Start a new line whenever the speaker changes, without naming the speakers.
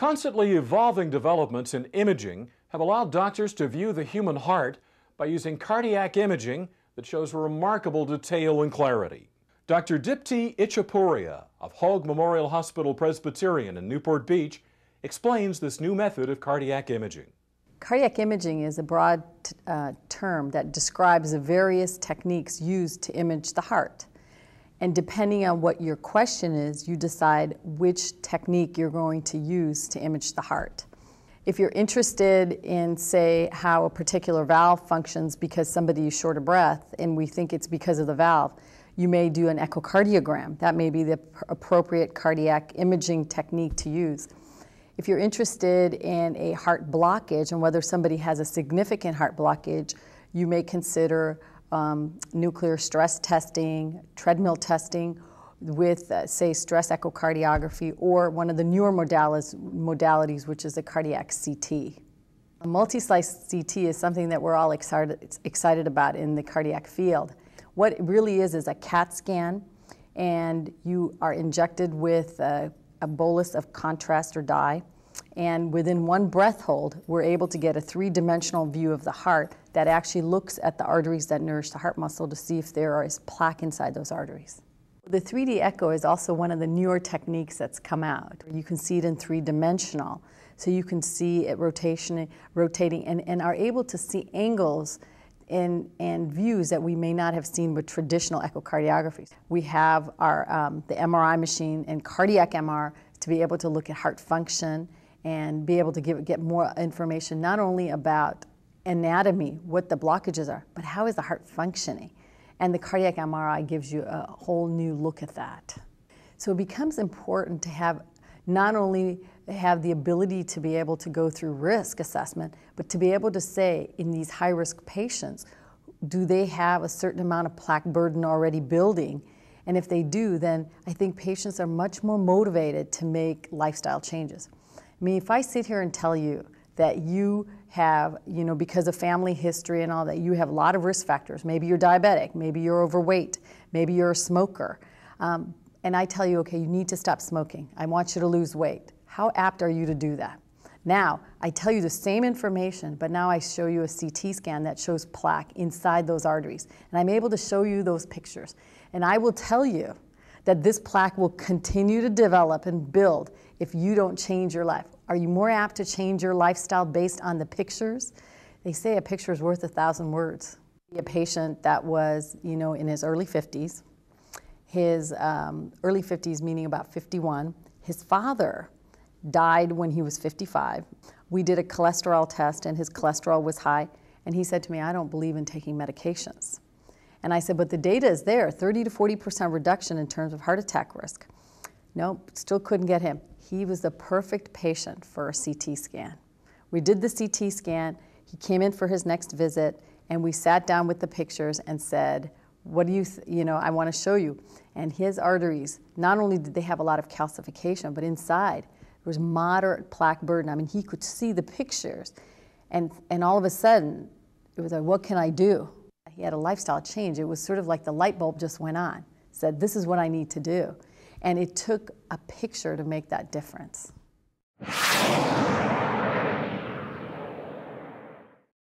Constantly evolving developments in imaging have allowed doctors to view the human heart by using cardiac imaging that shows remarkable detail and clarity. Dr. Dipti Itchhaporia of Hoag Memorial Hospital Presbyterian in Newport Beach explains this new method of cardiac imaging.
Cardiac imaging is a broad uh, term that describes the various techniques used to image the heart. And depending on what your question is, you decide which technique you're going to use to image the heart. If you're interested in, say, how a particular valve functions because somebody is short of breath and we think it's because of the valve, you may do an echocardiogram. That may be the appropriate cardiac imaging technique to use. If you're interested in a heart blockage and whether somebody has a significant heart blockage, you may consider um, nuclear stress testing, treadmill testing with, uh, say, stress echocardiography, or one of the newer modalities, modalities which is a cardiac CT. A multi-slice CT is something that we're all excited, excited about in the cardiac field. What it really is is a CAT scan, and you are injected with a, a bolus of contrast or dye, and within one breath hold, we're able to get a three-dimensional view of the heart that actually looks at the arteries that nourish the heart muscle to see if there is plaque inside those arteries. The 3D echo is also one of the newer techniques that's come out. You can see it in three-dimensional, so you can see it rotation, rotating and, and are able to see angles and, and views that we may not have seen with traditional echocardiography. We have our, um, the MRI machine and cardiac MR to be able to look at heart function and be able to give, get more information not only about anatomy, what the blockages are, but how is the heart functioning? And the cardiac MRI gives you a whole new look at that. So it becomes important to have not only have the ability to be able to go through risk assessment, but to be able to say in these high risk patients, do they have a certain amount of plaque burden already building? And if they do, then I think patients are much more motivated to make lifestyle changes. I mean, if I sit here and tell you that you have, you know, because of family history and all that, you have a lot of risk factors. Maybe you're diabetic, maybe you're overweight, maybe you're a smoker. Um, and I tell you, okay, you need to stop smoking. I want you to lose weight. How apt are you to do that? Now, I tell you the same information, but now I show you a CT scan that shows plaque inside those arteries. And I'm able to show you those pictures. And I will tell you that this plaque will continue to develop and build if you don't change your life. Are you more apt to change your lifestyle based on the pictures? They say a picture is worth a thousand words. A patient that was, you know, in his early 50s, his um, early 50s meaning about 51, his father died when he was 55. We did a cholesterol test and his cholesterol was high, and he said to me, I don't believe in taking medications. And I said, but the data is there, 30 to 40% reduction in terms of heart attack risk. Nope, still couldn't get him. He was the perfect patient for a CT scan. We did the CT scan, he came in for his next visit, and we sat down with the pictures and said, what do you, you know, I want to show you. And his arteries, not only did they have a lot of calcification, but inside there was moderate plaque burden. I mean, he could see the pictures. And, and all of a sudden, it was like, what can I do? He had a lifestyle change. It was sort of like the light bulb just went on. Said, this is what I need to do. And it took a picture to make that difference.